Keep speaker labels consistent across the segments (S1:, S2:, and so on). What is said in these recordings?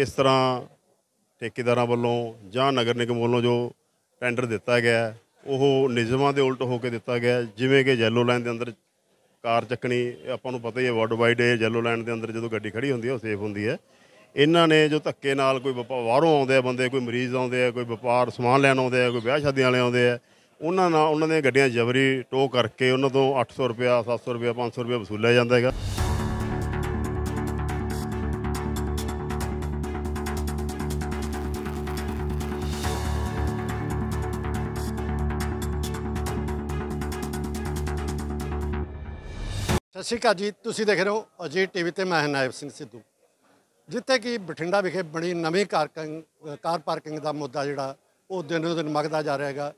S1: ਕਿਸ ਤਰ੍ਹਾਂ ਠੇਕੇਦਾਰਾਂ ਵੱਲੋਂ ਜਾਂ ਨਗਰ ਨਿਗਮ ਵੱਲੋਂ ਜੋ ਟੈਂਡਰ ਦਿੱਤਾ ਗਿਆ ਉਹ ਨਿਯਮਾਂ ਦੇ ਉਲਟ ਹੋ ਕੇ ਦਿੱਤਾ ਗਿਆ ਜਿਵੇਂ ਕਿ ਯੈਲੋ ਲਾਈਨ ਦੇ ਅੰਦਰ ਕਾਰ ਚੱਕਣੀ, ਆਪਾਂ ਨੂੰ ਪਤਾ ਹੀ ਹੈ ਵਰਡ ਵਾਈਡ ਇਹ ਯੈਲੋ ਲਾਈਨ ਦੇ ਅੰਦਰ ਜਦੋਂ ਗੱਡੀ ਖੜੀ ਹੁੰਦੀ ਹੈ, ਉਹ ਸੇਫ ਹੁੰਦੀ ਹੈ। ਇਹਨਾਂ ਨੇ ਜੋ ਧੱਕੇ ਨਾਲ ਕੋਈ ਵਪਾ- ਬਾਹਰੋਂ ਆਉਂਦੇ ਆ ਬੰਦੇ, ਕੋਈ ਮਰੀਜ਼ ਆਉਂਦੇ ਆ, ਕੋਈ ਵਪਾਰ ਸਮਾਨ ਲੈਣ ਆਉਂਦੇ ਆ, ਕੋਈ ਵਿਆਹ ਸ਼ਾਦੀਆਂ ਵਾਲੇ ਆਉਂਦੇ ਆ, ਉਹਨਾਂ ਨਾਲ, ਉਹਨਾਂ ਦੀਆਂ ਗੱਡੀਆਂ ਜਬਰੀ ਟੋ ਕਰਕੇ ਉਹਨਾਂ ਤੋਂ 800 ਰੁਪਿਆ 700 ਰੁਪਿਆ 500 ਰੁਪਿਆ ਵਸੂਲਿਆ ਜਾਂਦਾ ਹੈਗਾ।
S2: ਸ਼੍ਰੀ ਅਕਾਲ ਜੀ, ਤੁਸੀਂ ਦੇਖ ਰਹੇ ਹੋ ਅਜੀਤ ਟੀਵੀ ਤੇ ਮੈਂ ਨਾਇਬ ਸਿੰਘ ਸਿੱਧੂ। ਜਿੱਥੇ ਕਿ ਬਠਿੰਡਾ ਵਿਖੇ ਬਣੀ ਨਵੀਂ ਕਾਰਕਿੰਗ ਕਾਰ ਪਾਰਕਿੰਗ ਦਾ ਮੁੱਦਾ ਜਿਹੜਾ, ਉਹ ਦਿਨੋ ਦਿਨ ਮਗਦਾ ਜਾ ਰਿਹਾ ਹੈਗਾ।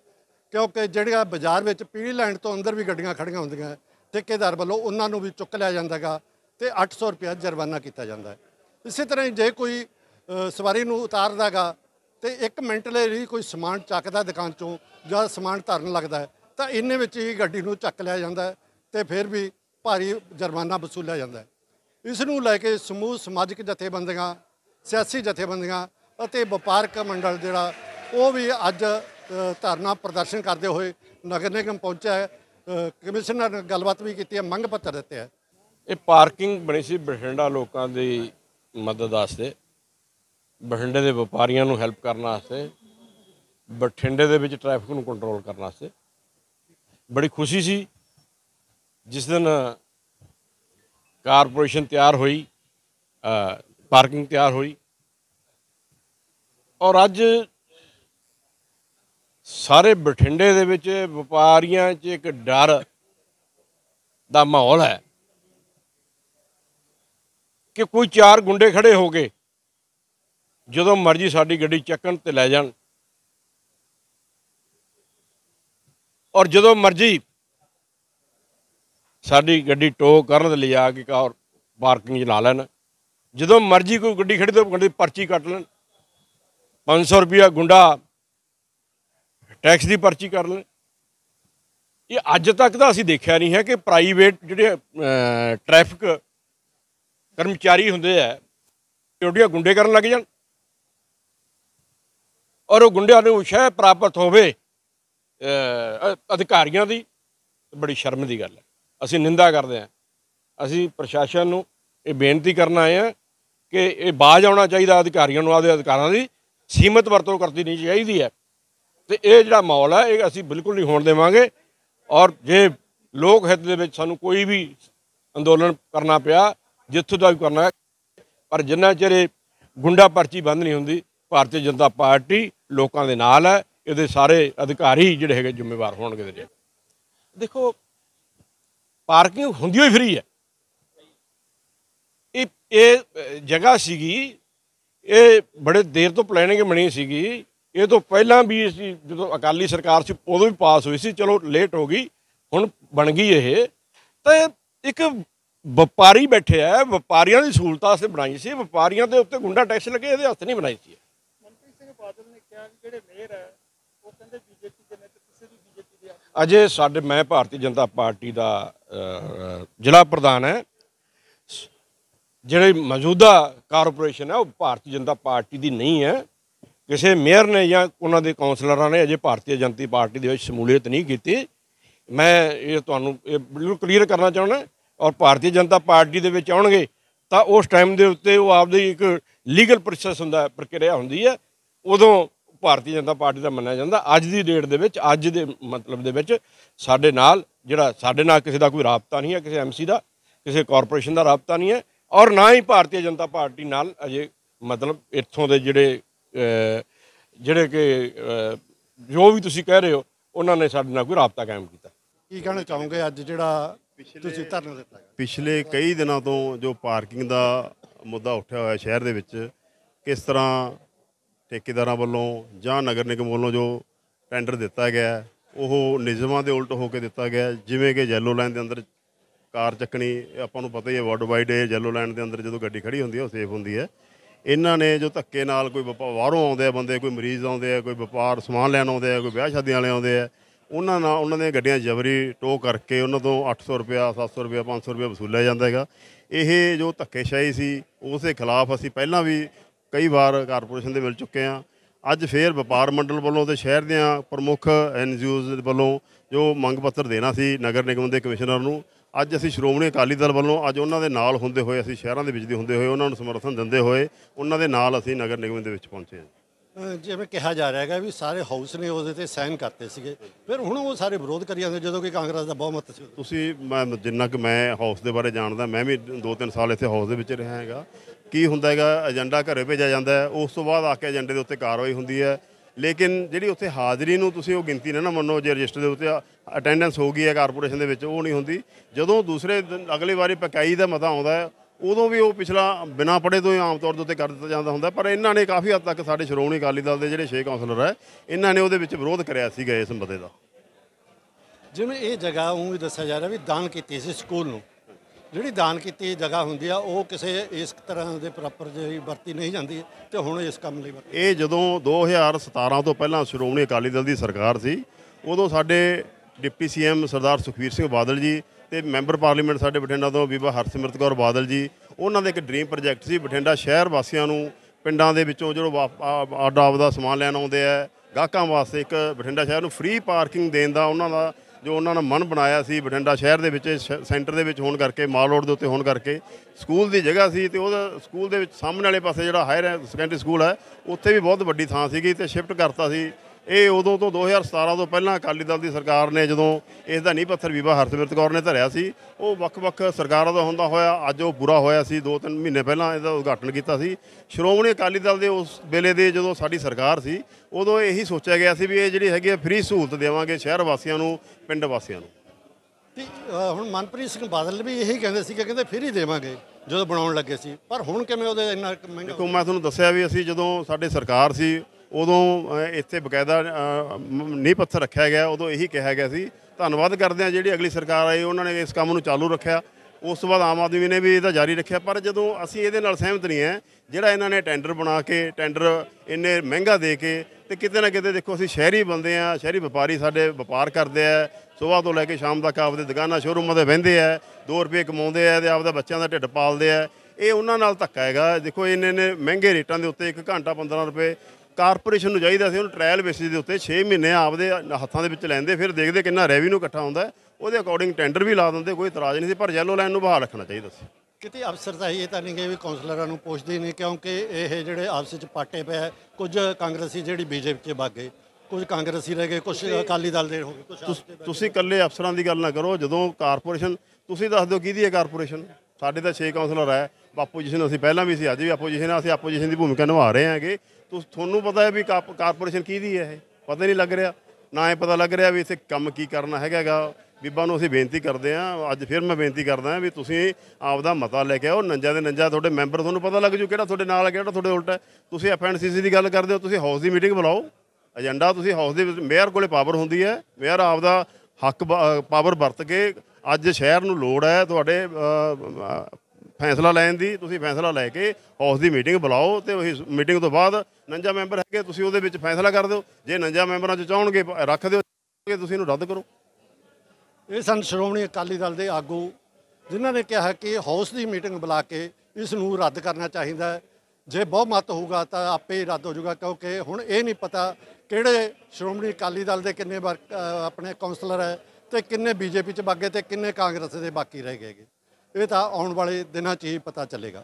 S2: ਕਿਉਂਕਿ ਜਿਹੜੀਆਂ ਬਾਜ਼ਾਰ ਵਿੱਚ ਪੀੜੀ ਲੈਂਡ ਤੋਂ ਅੰਦਰ ਵੀ ਗੱਡੀਆਂ ਖੜੀਆਂ ਹੁੰਦੀਆਂ, ਠੇਕੇਦਾਰ ਵੱਲੋਂ ਉਹਨਾਂ ਨੂੰ ਵੀ ਚੁੱਕ ਲਿਆ ਜਾਂਦਾ ਹੈਗਾ ਤੇ 800 ਰੁਪਏ ਜੁਰਮਾਨਾ ਕੀਤਾ ਜਾਂਦਾ ਹੈ। ਇਸੇ ਤਰ੍ਹਾਂ ਹੀ ਜੇ ਕੋਈ ਸਵਾਰੀ ਨੂੰ ਉਤਾਰਦਾ ਹੈਗਾ ਤੇ 1 ਮਿੰਟ ਲਈ ਕੋਈ ਸਮਾਨ ਚੱਕਦਾ ਦੁਕਾਨ ਚੋਂ ਜਾਂ ਸਮਾਨ ਧਰਨ ਲੱਗਦਾ ਤਾਂ ਇੰਨੇ ਵਿੱਚ ਹੀ ਗੱਡੀ ਨੂੰ ਚੱਕ ਲਿਆ ਜਾਂਦਾ ਹੈ ਤੇ ਫਿਰ ਵੀ ਭਾਰੀ ਜੁਰਮਾਨਾ ਵਸੂਲਿਆ ਜਾਂਦਾ ਹੈ। ਇਸ ਨੂੰ ਲੈ ਕੇ ਸਮੂਹ ਸਮਾਜਿਕ ਜਥੇਬੰਦੀਆਂ, ਸਿਆਸੀ ਜਥੇਬੰਦੀਆਂ ਅਤੇ ਵਪਾਰਕ ਮੰਡਲ ਜਿਹੜਾ, ਉਹ ਵੀ ਅੱਜ ਧਰਨਾ ਪ੍ਰਦਰਸ਼ਨ ਕਰਦੇ ਹੋਏ ਨਗਰ ਨਿਗਮ ਪਹੁੰਚਿਆ ਹੈ। ਕਮਿਸ਼ਨਰ ਨਾਲ ਗੱਲਬਾਤ ਵੀ ਕੀਤੀ ਹੈ, ਮੰਗ ਪੱਤਰ ਦਿੱਤੇ ਹੈ।
S3: ਇਹ ਪਾਰਕਿੰਗ ਬਣੀ ਸੀ ਬਠਿੰਡਾ ਲੋਕਾਂ ਦੀ ਮਦਦ ਵਾਸਤੇ। ਬਠਿੰਡੇ ਦੇ ਵਪਾਰੀਆਂ ਨੂੰ ਹੈਲਪ ਕਰਨ ਵਾਸਤੇ, ਬਠਿੰਡੇ ਦੇ ਵਿੱਚ ਟ੍ਰੈਫਿਕ ਨੂੰ ਕੰਟਰੋਲ ਕਰਨ ਵਾਸਤੇ। ਬੜੀ ਖੁਸ਼ੀ ਸੀ ਜਿਸ ਦਿਨ ਕਾਰਪੋਰੇਸ਼ਨ ਤਿਆਰ ਹੋਈ ਪਾਰਕਿੰਗ ਤਿਆਰ ਹੋਈ। ਔਰ ਅੱਜ ਸਾਰੇ ਬਠਿੰਡੇ ਦੇ ਵਿੱਚ ਵਪਾਰੀਆਂ 'ਚ ਇੱਕ ਡਰ ਦਾ ਮਾਹੌਲ ਹੈ ਕਿ ਕੋਈ ਚਾਰ ਗੁੰਡੇ ਖੜੇ ਹੋ ਗਏ ਜਦੋਂ ਮਰਜ਼ੀ ਸਾਡੀ ਗੱਡੀ ਚੱਕਣ ਤੇ ਲੈ ਜਾਣ। ਔਰ ਜਦੋਂ ਮਰਜ਼ੀ ਸਾਡੀ ਗੱਡੀ ਟੋ ਕਰਨ ਤੇ ਲਿਜਾ ਕੇ ਕਾਰ ਪਾਰਕਿੰਗ 'ਚ ਲਾ ਲੈਣ। ਜਦੋਂ ਮਰਜ਼ੀ ਕੋਈ ਗੱਡੀ ਖੜੀ ਤੇ ਗੱਡੀ ਪਰਚੀ ਕੱਟ ਲੈਣ। 500 ਰੁਪਿਆ ਗੁੰਡਾ ਟੈਕਸ ਦੀ ਪਰਚੀ ਕਰ ਲੈਣ। ਇਹ ਅੱਜ ਤੱਕ ਤਾਂ ਅਸੀਂ ਦੇਖਿਆ ਨਹੀਂ ਹੈ ਕਿ ਪ੍ਰਾਈਵੇਟ ਜਿਹੜੇ ਟ੍ਰੈਫਿਕ ਕਰਮਚਾਰੀ ਹੁੰਦੇ ਆ ਛੋਟੀਆਂ ਗੁੰਡੇ ਕਰਨ ਲੱਗ ਜਾਣ। ਔਰ ਉਹ ਗੁੰਡਿਆਂ ਨੂੰ ਸ਼ਹਿ ਪ੍ਰਾਪਤ ਹੋਵੇ ਅਧਿਕਾਰੀਆਂ ਦੀ, ਬੜੀ ਸ਼ਰਮ ਦੀ ਗੱਲ ਹੈ। ਅਸੀਂ ਨਿੰਦਾ ਕਰਦੇ ਹਾਂ। ਅਸੀਂ ਪ੍ਰਸ਼ਾਸਨ ਨੂੰ ਇਹ ਬੇਨਤੀ ਕਰਨ ਆਏ ਹਾਂ ਕਿ ਇਹ ਬਾਜ ਆਉਣਾ ਚਾਹੀਦਾ ਅਧਿਕਾਰੀਆਂ ਨੂੰ, ਆਪਦੇ ਅਧਿਕਾਰਾਂ ਦੀ ਸੀਮਤ ਵਰਤੋਂ ਕਰਨੀ ਨਹੀਂ ਚਾਹੀਦੀ ਹੈ। ਤੇ ਇਹ ਜਿਹੜਾ ਮਾਹੌਲ ਹੈ, ਇਹ ਅਸੀਂ ਬਿਲਕੁਲ ਨਹੀਂ ਹੋਣ ਦੇਵਾਂਗੇ। ਔਰ ਜੇ ਲੋਕ ਹਿੱਤ ਦੇ ਵਿੱਚ ਸਾਨੂੰ ਕੋਈ ਵੀ ਅੰਦੋਲਨ ਕਰਨਾ ਪਿਆ, ਜਿੱਥੋਂ ਦਾ ਵੀ ਕਰਨਾ ਪਰ ਜਿੰਨਾ ਚਿਰ ਇਹ ਗੁੰਡਾ ਪਰਚੀ ਬੰਦ ਨਹੀਂ ਹੁੰਦੀ, ਭਾਰਤੀ ਜਨਤਾ ਪਾਰਟੀ ਲੋਕਾਂ ਦੇ ਨਾਲ ਹੈ। ਇਹਦੇ ਸਾਰੇ ਅਧਿਕਾਰੀ ਜਿਹੜੇ ਹੈਗੇ ਜ਼ਿੰਮੇਵਾਰ ਹੋਣਗੇ ਇਹਦੇ ਦੇਖੋ ਪਾਰਕਿੰਗ ਹੁੰਦੀ ਹੋਈ ਫਰੀ ਹੈ। ਇਹ ਇਹ ਜਗ੍ਹਾ ਸੀਗੀ ਇਹ ਬੜੇ ਦੇਰ ਤੋਂ ਪਲੈਨਿੰਗ ਬਣੀ ਸੀਗੀ। ਇਹ ਤੋਂ ਪਹਿਲਾਂ ਵੀ ਜਦੋਂ ਅਕਾਲੀ ਸਰਕਾਰ ਸੀ ਉਦੋਂ ਵੀ ਪਾਸ ਹੋਈ ਸੀ ਚਲੋ ਲੇਟ ਹੋ ਗਈ ਹੁਣ ਬਣ ਗਈ ਇਹ। ਤਾਂ ਇੱਕ ਵਪਾਰੀ ਬੈਠੇ ਆ ਵਪਾਰੀਆਂ ਦੀ ਸਹੂਲਤਾਂ ਵਾਸਤੇ ਬਣਾਈ ਸੀ ਵਪਾਰੀਆਂ ਦੇ ਉੱਤੇ ਗੁੰਡਾ ਟੈਕਸ ਲੱਗੇ ਇਹਦੇ ਹੱਥ ਨਹੀਂ ਬਣਾਈ ਸੀ। ਅਜੇ ਸਾਡੇ ਮੈਂ ਭਾਰਤੀ ਜਨਤਾ ਪਾਰਟੀ ਦਾ ਜ਼ਿਲ੍ਹਾ ਪ੍ਰਧਾਨ ਹੈ। ਜਿਹੜੇ ਮੌਜੂਦਾ ਕਾਰਪੋਰੇਸ਼ਨ ਹੈ, ਉਹ ਭਾਰਤੀ ਜਨਤਾ ਪਾਰਟੀ ਦੀ ਨਹੀਂ ਹੈ। ਕਿਸੇ ਮੇਅਰ ਨੇ ਜਾਂ ਉਹਨਾਂ ਦੇ ਕਾਉਂਸਲਰਾਂ ਨੇ ਅਜੇ ਭਾਰਤੀ ਜਨਤਾ ਪਾਰਟੀ ਦੇ ਵਿੱਚ ਸ਼ਮੂਲੀਅਤ ਨਹੀਂ ਕੀਤੀ। ਮੈਂ ਇਹ ਤੁਹਾਨੂੰ ਇਹ ਬਿਲਕੁਲ ਕਲੀਅਰ ਕਰਨਾ ਚਾਹੁੰਦਾ ਔਰ ਭਾਰਤੀ ਜਨਤਾ ਪਾਰਟੀ ਦੇ ਵਿੱਚ ਆਉਣਗੇ, ਤਾਂ ਉਸ ਟਾਈਮ ਦੇ ਉੱਤੇ ਉਹ ਆਪਦੀ ਇੱਕ ਲੀਗਲ ਪ੍ਰੋਸੈਸ ਹੁੰਦਾ ਪ੍ਰਕਿਰਿਆ ਹੁੰਦੀ ਹੈ। ਉਦੋਂ ਭਾਰਤੀ ਜਨਤਾ ਪਾਰਟੀ ਦਾ ਮੰਨਿਆ ਜਾਂਦਾ। ਅੱਜ ਦੀ ਡੇਟ ਦੇ ਵਿੱਚ, ਅੱਜ ਦੇ ਮਤਲਬ ਦੇ ਵਿੱਚ ਸਾਡੇ ਨਾਲ ਜਿਹੜਾ ਸਾਡੇ ਨਾਲ ਕਿਸੇ ਦਾ ਕੋਈ ਰਾਬਤਾ ਨਹੀਂ ਹੈ ਕਿਸੇ ਐਮਸੀ ਦਾ ਕਿਸੇ ਕਾਰਪੋਰੇਸ਼ਨ ਦਾ ਰਾਬਤਾ ਨਹੀਂ ਹੈ ਔਰ ਨਾ ਹੀ ਭਾਰਤੀ ਜਨਤਾ ਪਾਰਟੀ ਨਾਲ ਅਜੇ ਮਤਲਬ ਇੱਥੋਂ ਦੇ ਜਿਹੜੇ ਜਿਹੜੇ ਕਿ ਜੋ ਵੀ ਤੁਸੀਂ ਕਹਿ ਰਹੇ ਹੋ ਉਹਨਾਂ ਨੇ ਸਾਡੇ ਨਾਲ ਕੋਈ ਰਾਬਤਾ ਕਾਇਮ ਕੀਤਾ।
S2: ਕੀ ਕਹਿਣਾ ਚਾਹੋਗੇ ਅੱਜ ਜਿਹੜਾ ਤੁਸੀਂ ਧਰਨਾ ਦਿੱਤਾ
S1: ਪਿਛਲੇ ਕਈ ਦਿਨਾਂ ਤੋਂ ਜੋ ਪਾਰਕਿੰਗ ਦਾ ਮੁੱਦਾ ਉੱਠਿਆ ਹੋਇਆ ਸ਼ਹਿਰ ਦੇ ਵਿੱਚ ਕਿਸ ਤਰ੍ਹਾਂ ਠੇਕੇਦਾਰਾਂ ਵੱਲੋਂ ਜਾਂ ਨਗਰ ਨਿਗਮ ਵੱਲੋਂ ਜੋ ਟੈਂਡਰ ਦਿੱਤਾ ਗਿਆ ਹੈ, ਉਹ ਨਿਯਮਾਂ ਦੇ ਉਲਟ ਹੋ ਕੇ ਦਿੱਤਾ ਗਿਆ, ਜਿਵੇਂ ਕਿ ਯੈਲੋ ਲਾਈਨ ਦੇ ਅੰਦਰ ਕਾਰ ਚੱਕਣੀ, ਆਪਾਂ ਨੂੰ ਪਤਾ ਹੀ ਹੈ ਵਰਲਡ ਵਾਈਡ ਇਹ ਯੈਲੋ ਲਾਈਨ ਦੇ ਅੰਦਰ ਜਦੋਂ ਗੱਡੀ ਖੜੀ ਹੁੰਦੀ ਹੈ, ਉਹ ਸੇਫ ਹੁੰਦੀ ਹੈ। ਇਹਨਾਂ ਨੇ ਜੋ ਧੱਕੇ ਨਾਲ ਕੋਈ ਵਪਾ- ਬਾਹਰੋਂ ਆਉਂਦੇ ਆ ਬੰਦੇ, ਕੋਈ ਮਰੀਜ਼ ਆਉਂਦੇ ਆ, ਕੋਈ ਵਪਾਰ ਸਮਾਨ ਲੈਣ ਆਉਂਦੇ ਆ, ਕੋਈ ਵਿਆਹ ਸ਼ਾਦੀਆਂ ਵਾਲੇ ਆਉਂਦੇ ਆ, ਉਹਨਾਂ ਨਾਲ, ਉਹਨਾਂ ਦੀਆਂ ਗੱਡੀਆਂ ਜਬਰੀ ਟੋ ਕਰਕੇ ਉਹਨਾਂ ਤੋਂ 800 ਰੁਪਿਆ 700 ਰੁਪਿਆ 500 ਰੁਪਿਆ ਵਸੂਲਿਆ ਜਾਂਦਾ ਹੈਗਾ। ਇਹ ਜੋ ਧੱਕੇਸ਼ਾਹੀ ਸੀ, ਉਸ ਦੇ ਖਿਲਾਫ ਅਸੀਂ ਪਹਿਲਾਂ ਵੀ ਕਈ ਵਾਰ ਕਾਰਪੋਰੇਸ਼ਨ ਦੇ ਮਿਲ ਚੁੱਕੇ ਆ ਅੱਜ ਫੇਰ ਵਪਾਰ ਮੰਡਲ ਵੱਲੋਂ ਤੇ ਸ਼ਹਿਰ ਦੀਆਂ ਪ੍ਰਮੁੱਖ ਐਨਜੀਓਜ਼ ਵੱਲੋਂ ਜੋ ਮੰਗ ਪੱਤਰ ਦੇਣਾ ਸੀ ਨਗਰ ਨਿਗਮ ਦੇ ਕਮਿਸ਼ਨਰ ਨੂੰ ਅੱਜ ਅਸੀਂ ਸ਼੍ਰੋਮਣੀ ਅਕਾਲੀ ਦਲ ਵੱਲੋਂ ਅੱਜ ਉਹਨਾਂ ਦੇ ਨਾਲ ਹੁੰਦੇ ਹੋਏ ਅਸੀਂ ਸ਼ਹਿਰਾਂ ਦੇ ਵਿੱਚ ਦੇ ਹੁੰਦੇ ਹੋਏ ਉਹਨਾਂ ਨੂੰ ਸਮਰਥਨ ਦਿੰਦੇ ਹੋਏ ਉਹਨਾਂ ਦੇ ਨਾਲ ਅਸੀਂ ਨਗਰ ਨਿਗਮ ਦੇ ਵਿੱਚ ਪਹੁੰਚੇ ਹਾਂ।
S2: ਜਿਵੇਂ ਕਿਹਾ ਜਾ ਰਿਹਾ ਹੈਗਾ ਵੀ ਸਾਰੇ ਹਾਊਸ ਨੇ ਉਹਦੇ ਤੇ ਸਾਈਨ ਕਰਤੇ ਸੀਗੇ। ਫਿਰ ਹੁਣ ਉਹ ਸਾਰੇ ਵਿਰੋਧ ਕਰੀ ਜਾਂਦੇ ਜਦੋਂ ਕਿ ਕਾਂਗਰਸ ਦਾ ਬਹੁਮਤ ਸੀ।
S1: ਤੁਸੀਂ ਮੈਂ ਜਿੰਨਾ ਕਿ ਮੈਂ ਹਾਊਸ ਦੇ ਬਾਰੇ ਜਾਣਦਾ ਮੈਂ ਵੀ 2-3 ਸਾਲ ਇੱਥੇ ਹਾਊਸ ਦੇ ਵਿੱਚ ਰਿਹਾ ਹੈਗਾ। ਕੀ ਹੁੰਦਾ ਹੈਗਾ, ਏਜੰਡਾ ਘਰੇ ਭੇਜਿਆ ਜਾਂਦਾ ਹੈ, ਉਸ ਤੋਂ ਬਾਅਦ ਆ ਕੇ ਏਜੰਡੇ ਦੇ ਉੱਤੇ ਕਾਰਵਾਈ ਹੁੰਦੀ ਹੈ। ਲੇਕਿਨ ਜਿਹੜੀ ਉੱਥੇ ਹਾਜ਼ਰੀ ਨੂੰ ਤੁਸੀਂ ਉਹ ਗਿਣਤੀ ਨਾ ਨਾ ਮੰਨੋ, ਜੇ ਰਜਿਸਟਰ ਦੇ ਉੱਤੇ ਅਟੈਂਡੈਂਸ ਹੋ ਗਈ ਹੈ ਕਾਰਪੋਰੇਸ਼ਨ ਦੇ ਵਿੱਚ, ਉਹ ਨਹੀਂ ਹੁੰਦੀ। ਜਦੋਂ ਦੂਸਰੇ ਅਗਲੀ ਵਾਰੀ ਪਕਾਈ ਦਾ ਮਤਾ ਆਉਂਦਾ ਹੈ, ਉਦੋਂ ਵੀ ਉਹ ਪਿਛਲਾ ਬਿਨਾ ਪੜੇ ਤੋਂ ਹੀ ਆਮ ਤੌਰ ਦੇ ਉੱਤੇ ਕਰ ਦਿੱਤਾ ਜਾਂਦਾ ਹੁੰਦਾ ਪਰ ਇਹਨਾਂ ਨੇ ਕਾਫੀ ਹੱਦ ਤੱਕ ਸਾਡੇ ਸ਼੍ਰੋਮਣੀ ਅਕਾਲੀ ਦਲ ਦੇ ਜਿਹੜੇ ਛੇ ਕਾਉਂਸਲਰ ਹੈ, ਇਹਨਾਂ ਨੇ ਉਹਦੇ ਵਿੱਚ ਵਿਰੋਧ ਕਰਿਆ ਸੀਗਾ ਇਸ ਮਤੇ ਦਾ।
S2: ਜਿਵੇਂ ਇਹ ਜਗ੍ਹਾ ਉਹ ਵੀ ਦੱਸਿਆ ਜਾ ਰਿਹਾ ਵੀ ਦਾਨ ਕੀਤੀ ਸੀ ਸਕੂਲ ਨੂੰ। ਜਿਹੜੀ ਦਾਨ ਕੀਤੀ ਜਗ੍ਹਾ ਹੁੰਦੀ ਆ, ਉਹ ਕਿਸੇ ਇਸ ਤਰ੍ਹਾਂ ਦੇ ਪ੍ਰੋਪਰ ਜਿਹੜੀ ਵਰਤੀ ਨਹੀਂ ਜਾਂਦੀ ਤੇ ਹੁਣ ਇਸ ਕੰਮ ਲਈ ਵਰਤੀ।
S1: ਇਹ ਜਦੋਂ 2017 ਤੋਂ ਪਹਿਲਾਂ ਸ਼੍ਰੋਮਣੀ ਅਕਾਲੀ ਦਲ ਦੀ ਸਰਕਾਰ ਸੀ, ਉਦੋਂ ਸਾਡੇ ਡਿਪਟੀ ਸੀਐਮ ਸਰਦਾਰ ਸੁਖਬੀਰ ਸਿੰਘ ਬਾਦਲ ਜੀ ਤੇ ਮੈਂਬਰ ਪਾਰਲੀਮੈਂਟ ਸਾਡੇ ਬਠਿੰਡਾ ਤੋਂ ਬੀਬਾ ਹਰਸਿਮਰਤ ਕੌਰ ਬਾਦਲ ਜੀ, ਉਹਨਾਂ ਦਾ ਇੱਕ ਡ੍ਰੀਮ ਪ੍ਰੋਜੈਕਟ ਸੀ ਬਠਿੰਡਾ ਸ਼ਹਿਰ ਵਾਸੀਆਂ ਨੂੰ ਪਿੰਡਾਂ ਦੇ ਵਿੱਚੋਂ ਜਦੋਂ ਆਡ ਆਪ ਦਾ ਸਮਾਨ ਲੈਣ ਆਉਂਦੇ ਆ, ਗਾਹਕਾਂ ਵਾਸਤੇ ਇੱਕ ਬਠਿੰਡਾ ਸ਼ਹਿਰ ਨੂੰ ਫ੍ਰੀ ਪਾਰਕਿੰਗ ਦੇਣ ਦਾ ਉਹਨਾਂ ਦਾ ਜੋ ਉਹਨਾਂ ਨੇ ਮਨ ਬਣਾਇਆ ਸੀ ਬਠਿੰਡਾ ਸ਼ਹਿਰ ਦੇ ਵਿੱਚ ਸੈਂਟਰ ਦੇ ਵਿੱਚ ਹੋਣ ਕਰਕੇ, ਮਾਲ ਰੋਡ ਦੇ ਉੱਤੇ ਹੋਣ ਕਰਕੇ, ਸਕੂਲ ਦੀ ਜਗ੍ਹਾ ਸੀ ਤੇ ਉਹਦਾ ਸਕੂਲ ਦੇ ਵਿੱਚ ਸਾਹਮਣੇ ਵਾਲੇ ਪਾਸੇ ਜਿਹੜਾ ਹਾਇਰ ਸੈਕੰਡਰੀ ਸਕੂਲ ਹੈ, ਉੱਥੇ ਵੀ ਬਹੁਤ ਵੱਡੀ ਥਾਂ ਸੀਗੀ ਤੇ ਸ਼ਿਫਟ ਕਰਤਾ ਸੀ। ਇਹ ਉਦੋਂ ਤੋਂ 2017 ਤੋਂ ਪਹਿਲਾਂ ਅਕਾਲੀ ਦਲ ਦੀ ਸਰਕਾਰ ਨੇ ਜਦੋਂ ਇਸ ਦਾ ਨੀਂਹ ਪੱਥਰ ਬੀਬਾ ਹਰਸਿਮਰਤ ਕੌਰ ਨੇ ਧਰਿਆ ਸੀ ਉਹ ਵੱਖ-ਵੱਖ ਸਰਕਾਰਾਂ ਦਾ ਹੁੰਦਾ ਹੋਇਆ ਅੱਜ ਉਹ ਪੂਰਾ ਹੋਇਆ ਸੀ 2-3 ਮਹੀਨੇ ਪਹਿਲਾਂ ਇਹਦਾ ਉਦਘਾਟਨ ਕੀਤਾ ਸੀ। ਸ਼੍ਰੋਮਣੀ ਅਕਾਲੀ ਦਲ ਦੇ ਉਸ ਵੇਲੇ ਦੇ ਜਦੋਂ ਸਾਡੀ ਸਰਕਾਰ ਸੀ ਉਦੋਂ ਇਹੀ ਸੋਚਿਆ ਗਿਆ ਸੀ ਵੀ ਇਹ ਜਿਹੜੀ ਹੈਗੀ ਫ੍ਰੀ ਸਹੂਲਤ ਦੇਵਾਂਗੇ ਸ਼ਹਿਰ ਵਾਸੀਆਂ ਨੂੰ ਪਿੰਡ ਵਾਸੀਆਂ ਨੂੰ।
S2: ਤੇ ਹੁਣ ਮਨਪ੍ਰੀਤ ਸਿੰਘ ਬਾਦਲ ਵੀ ਇਹੀ ਕਹਿੰਦੇ ਸੀ ਕਿ ਕਹਿੰਦੇ ਫਿਰ ਹੀ ਦੇਵਾਂਗੇ ਜਦੋਂ ਬਣਾਉਣ ਲੱਗੇ ਸੀ। ਪਰ ਹੁਣ ਕਿਵੇਂ ਉਹਦੇ ਇੰਨਾ ਮਹਿੰਗਾ
S1: ਦੇਖੋ ਮੈਂ ਤੁਹਾਨੂੰ ਦੱਸਿਆ ਵੀ ਅਸੀਂ ਜਦੋਂ ਸਾਡੇ ਸਰਕਾਰ ਸੀ ਉਦੋਂ ਇੱਥੇ ਬਕਾਇਦਾ ਨੀਂਹ ਪੱਥਰ ਰੱਖਿਆ ਗਿਆ, ਉਦੋਂ ਇਹੀ ਕਿਹਾ ਗਿਆ ਸੀ, ਧੰਨਵਾਦ ਕਰਦੇ ਹਾਂ ਜਿਹੜੀ ਅਗਲੀ ਸਰਕਾਰ ਆਈ, ਉਹਨਾਂ ਨੇ ਇਸ ਕੰਮ ਨੂੰ ਚਾਲੂ ਰੱਖਿਆ। ਉਸ ਤੋਂ ਬਾਅਦ ਆਮ ਆਦਮੀ ਨੇ ਵੀ ਇਹਦਾ ਜਾਰੀ ਰੱਖਿਆ, ਪਰ ਜਦੋਂ ਅਸੀਂ ਇਹਦੇ ਨਾਲ ਸਹਿਮਤ ਨਹੀਂ ਹੈ, ਜਿਹੜਾ ਇਹਨਾਂ ਨੇ ਟੈਂਡਰ ਬਣਾ ਕੇ, ਟੈਂਡਰ ਇੰਨੇ ਮਹਿੰਗਾ ਦੇ ਕੇ, ਤੇ ਕਿਤੇ ਨਾ ਕਿਤੇ ਦੇਖੋ ਅਸੀਂ ਸ਼ਹਿਰੀ ਬੰਦੇ ਆ ਸ਼ਹਿਰੀ ਵਪਾਰੀ ਸਾਡੇ ਵਪਾਰ ਕਰਦੇ ਆ, ਸਵੇਰ ਤੋਂ ਲੈ ਕੇ ਸ਼ਾਮ ਤੱਕ ਆਪਦੇ ਦੁਕਾਨਾਂ ਸ਼ੋਰੂਮਾਂ ਤੇ ਬਹਿੰਦੇ ਆ 2 ਰੁਪਏ ਕਮਾਉਂਦੇ ਆ ਤੇ ਆਪਦੇ ਬੱਚਿਆਂ ਦਾ ਢਿੱਡ ਪਾਲਦੇ ਆ। ਇਹ ਉਹਨਾਂ ਨਾਲ ਧੱਕਾ ਹੈਗਾ, ਦੇਖੋ ਇੰਨੇ ਨੇ ਮਹਿੰਗੇ ਰੇਟਾਂ ਦੇ ਉੱਤੇ ਇੱਕ ਘੰਟਾ 15 ਰੁਪਏ ਕਾਰਪੋਰੇਸ਼ਨ ਨੂੰ ਚਾਹੀਦਾ ਸੀ ਉਹਨੂੰ ਟ੍ਰਾਇਲ ਬੇਸਿਸ ਦੇ ਉੱਤੇ 6 ਮਹੀਨੇ ਆਪਦੇ ਹੱਥਾਂ ਦੇ ਵਿੱਚ ਲੈਂਦੇ ਫਿਰ ਦੇਖਦੇ ਕਿੰਨਾ ਰੈਵਨਿਊ ਇਕੱਠਾ ਹੁੰਦਾ। ਉਹਦੇ ਅਕੋਰਡਿੰਗ ਟੈਂਡਰ ਵੀ ਲਾ ਦਿੰਦੇ ਕੋਈ ਇਤਰਾਜ਼ ਨਹੀਂ ਸੀ ਪਰ ਯੈਲੋ ਲਾਈਨ ਨੂੰ ਬਹਾਲ ਰੱਖਣਾ ਚਾਹੀਦਾ ਸੀ।
S2: ਕਿਤੇ ਅਫਸਰ ਤਾਂ ਇਹ ਤਾਂ ਨਹੀਂ ਗਏ ਵੀ ਕਾਉਂਸਲਰਾਂ ਨੂੰ ਪੁੱਛਦੇ ਨਹੀਂ ਕਿਉਂਕਿ ਇਹ ਜਿਹੜੇ ਆਪਸ ਵਿੱਚ ਪਾਟੇ ਪਏ ਕੁਝ ਕਾਂਗਰਸੀ ਜਿਹੜੀ ਬੀਜੇਪੀ 'ਚ ਵਗ ਗਏ ਕੁਝ ਕਾਂਗਰਸੀ ਰਹਿ ਗਏ ਕੁਝ ਅਕਾਲੀ ਦਲ ਦੇ ਹੋ ਗਏ
S1: ਤੁਸੀਂ ਇਕੱਲੇ ਅਫਸਰਾਂ ਦੀ ਗੱਲ ਨਾ ਕਰੋ ਜਦੋਂ ਕਾਰਪੋਰੇਸ਼ਨ ਤੁਸੀਂ ਦੱਸ ਦਿਓ ਕਿਹਦੀ ਹੈ ਕਾਰਪੋਰੇਸ਼ਨ? ਸਾਡੇ ਤਾਂ 6 ਕਾਉਂਸਲਰ ਹੈ ਆਪੋਜੀਸ਼ਨ ਅਸੀਂ ਪਹਿਲਾਂ ਵੀ ਸੀ ਅੱਜ ਵੀ ਆਪੋਜੀਸ਼ਨ ਆ ਅਸੀਂ ਆਪੋਜੀਸ਼ਨ ਦੀ ਭੂਮਿਕਾ ਨਿਭਾ ਰਹੇ ਹਾਂਗੇ। ਤੁਹਾਨੂੰ ਪਤਾ ਹੈ ਵੀ ਕਾਪ- ਕਾਰਪੋਰੇਸ਼ਨ ਕਿਹਦੀ ਹੈ ਇਹ? ਪਤਾ ਹੀ ਨਹੀਂ ਲੱਗ ਰਿਹਾ। ਨਾ ਇਹ ਪਤਾ ਲੱਗ ਰਿਹਾ ਵੀ ਇੱਥੇ ਕੰਮ ਕੀ ਕਰਨਾ ਹੈਗਾਗਾ। ਬੀਬਾ ਨੂੰ ਅਸੀਂ ਬੇਨਤੀ ਕਰਦੇ ਹਾਂ, ਅੱਜ ਫਿਰ ਮੈਂ ਬੇਨਤੀ ਕਰਦਾ ਵੀ ਤੁਸੀਂ ਆਪਦਾ ਮਤਾ ਲੈ ਕੇ ਆਓ। ਨੰਜਾ ਦੇ ਨੰਜਾ ਤੁਹਾਡੇ ਮੈਂਬਰ ਤੁਹਾਨੂੰ ਪਤਾ ਲੱਗ ਜੂ ਕਿਹੜਾ ਤੁਹਾਡੇ ਨਾਲ ਹੈ ਕਿਹੜਾ ਤੁਹਾਡੇ ਉਲਟ ਹੈ। ਤੁਸੀਂ ਐਫਐਨਸੀਸੀ ਦੀ ਗੱਲ ਕਰਦੇ ਹੋ, ਤੁਸੀਂ ਹਾਊਸ ਦੀ ਮੀਟਿੰਗ ਬੁਲਾਓ। ਏਜੰਡਾ ਤੁਸੀਂ ਹਾਊਸ ਦੇ ਵਿੱਚ ਮੇਅਰ ਕੋਲੇ ਪਾਵਰ ਹੁੰਦੀ ਹੈ। ਮੇਅਰ ਆਪਦਾ ਹੱਕ ਪਾਵਰ ਵਰਤ ਕੇ ਅੱਜ ਸ਼ਹਿਰ ਨੂੰ ਲੋੜ ਹੈ ਤੁਹਾਡੇ ਫੈਸਲਾ ਲੈਣ ਦੀ, ਤੁਸੀਂ ਫੈਸਲਾ ਲੈ ਕੇ ਹਾਊਸ ਦੀ ਮੀਟਿੰਗ ਬੁਲਾਓ ਤੇ ਉਹੀ ਮੀਟਿੰਗ ਤੋਂ ਬਾਅਦ ਨੰਜਾ ਮੈਂਬਰ ਹੈਗੇ, ਤੁਸੀਂ ਉਹਦੇ ਵਿੱਚ ਫੈਸਲਾ ਕਰ ਦਿਓ। ਜੇ ਨੰਜਾ ਮੈਂਬਰਾਂ ਚ ਚਾਹਣਗੇ, ਰੱਖ ਦਿਓ, ਤੁਸੀਂ ਇਹਨੂੰ ਰੱਦ ਕਰੋ।
S2: ਇਹ ਸਨ ਸ਼੍ਰੋਮਣੀ ਅਕਾਲੀ ਦਲ ਦੇ ਆਗੂ, ਜਿਨ੍ਹਾਂ ਨੇ ਕਿਹਾ ਕਿ ਹਾਊਸ ਦੀ ਮੀਟਿੰਗ ਬੁਲਾ ਕੇ ਇਸ ਨੂੰ ਰੱਦ ਕਰਨਾ ਚਾਹੀਦਾ ਹੈ। ਜੇ ਬਹੁਮਤ ਹੋਊਗਾ ਤਾਂ ਆਪੇ ਹੀ ਰੱਦ ਹੋ ਜਾਊਗਾ, ਕਿਉਂਕਿ ਹੁਣ ਇਹ ਨਹੀਂ ਪਤਾ ਕਿਹੜੇ ਸ਼੍ਰੋਮਣੀ ਅਕਾਲੀ ਦਲ ਦੇ ਕਿੰਨੇ ਵਰਕ- ਆਪਣੇ ਕਾਉਂਸਲਰ ਹੈ ਤੇ ਕਿੰਨੇ ਬੀਜੇਪੀ ਚ ਬਾਗੇ ਤੇ ਕਿੰਨੇ ਕਾਂਗਰਸ ਦੇ ਬਾਕੀ ਰਹਿ ਗਏਗੇ ਇਹ ਤਾਂ ਆਉਣ ਵਾਲੇ ਦਿਨਾਂ 'ਚ ਹੀ ਪਤਾ ਚੱਲੇਗਾ।